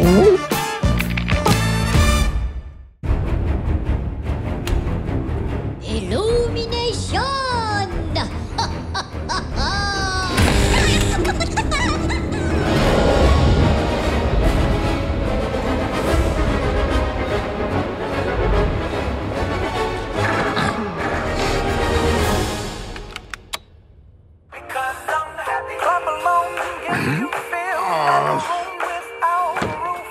Uh.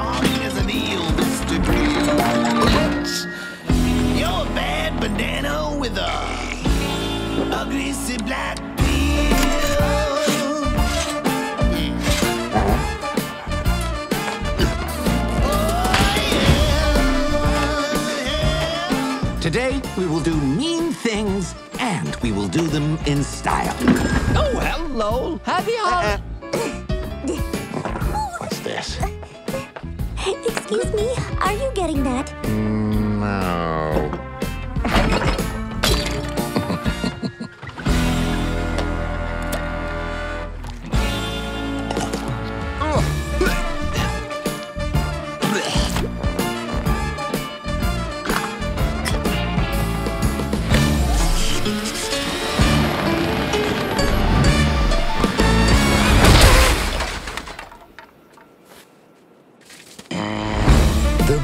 You're as an eel, Mr. Grinch. You're a bad banana with a, a greasy black peel. Oh, yeah. Today, we will do mean things, and we will do them in style. Oh, hello. Happy uh, uh. hour. What's this? Excuse me, are you getting that? Mm, no.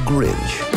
Grinch.